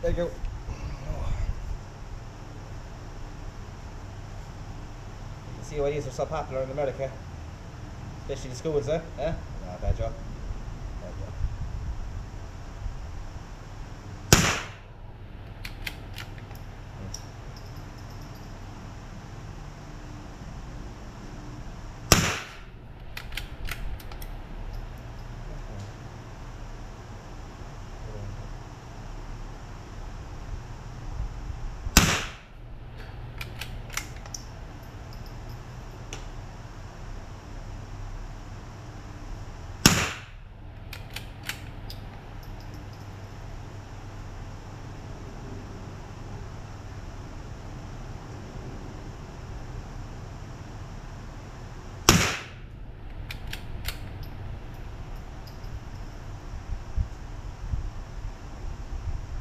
There you go. You can see why these are so popular in America. Especially the schools, eh? Eh? Nah, bad job.